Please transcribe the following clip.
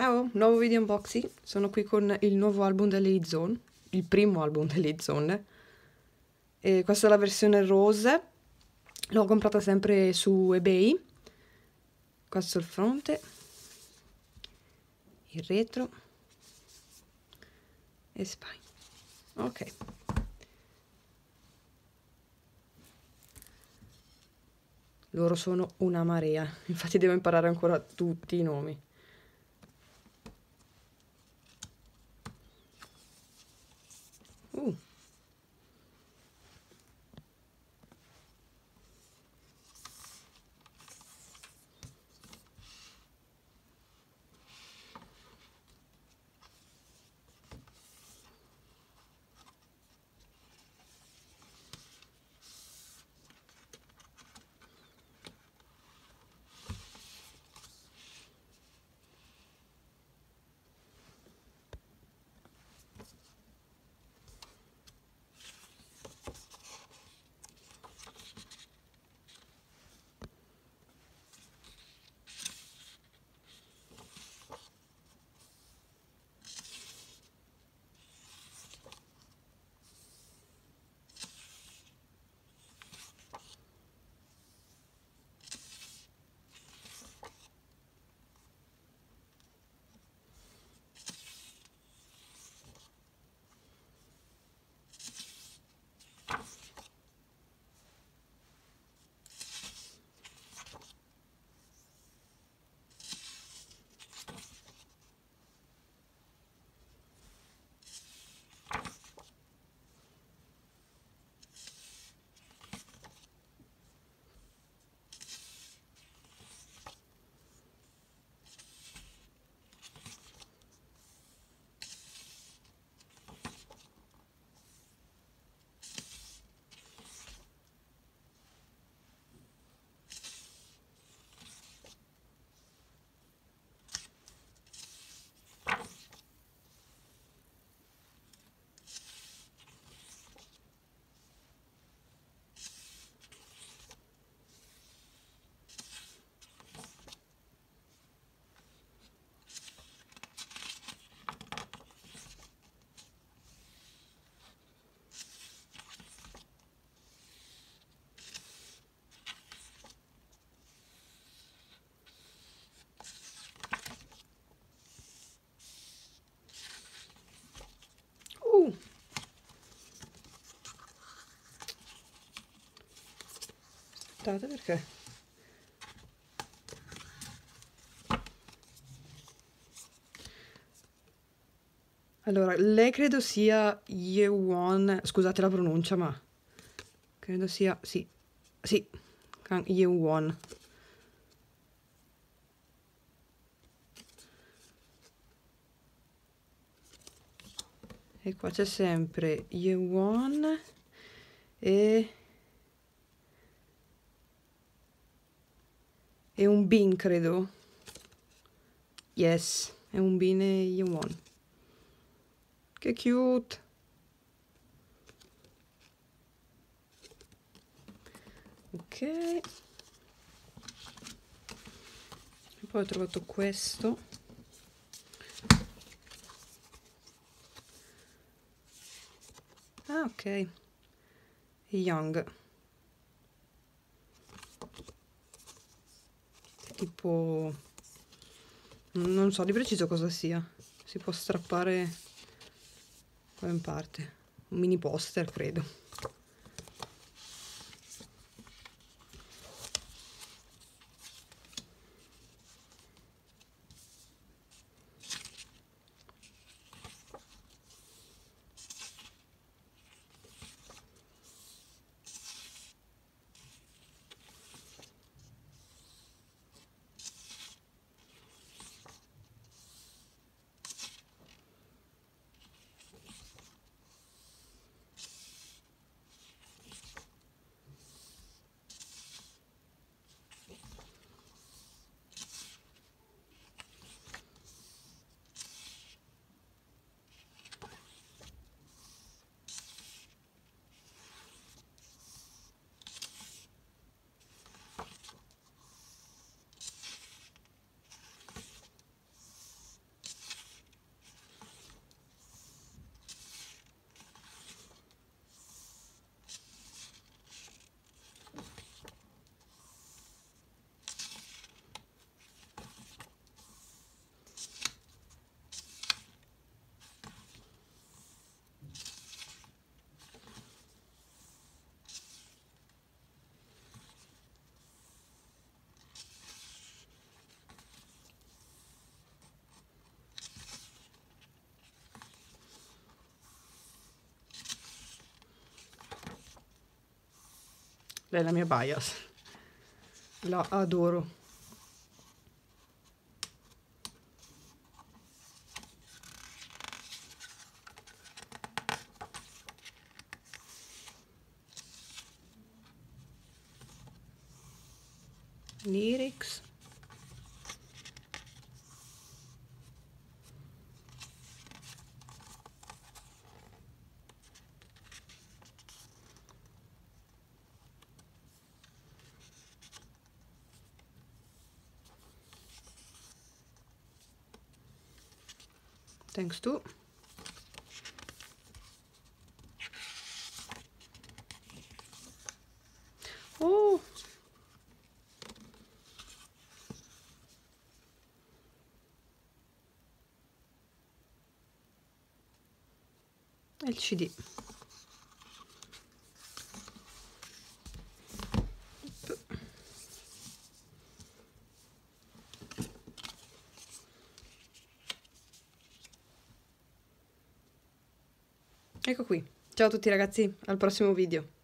Ciao, nuovo video unboxing. Sono qui con il nuovo album delle Zone, il primo album delle Zone. E questa è la versione rose. L'ho comprata sempre su eBay. Questo è il fronte. Il retro. E spine. Ok. Loro sono una marea, infatti devo imparare ancora tutti i nomi. Aspettate perché? Allora lei credo sia Yewon scusate la pronuncia ma credo sia sì sì Yewon e qua c'è sempre Yewon e È un bin, credo. Yes, è un bin e Yewon. Che cute! Ok. Poi ho trovato questo. Ah, ok. Young. Tipo non so di preciso cosa sia. Si può strappare in parte. Un mini poster credo Lei è la mia bias. La adoro. lyrics thanks to oh. E Ecco qui. Ciao a tutti ragazzi, al prossimo video.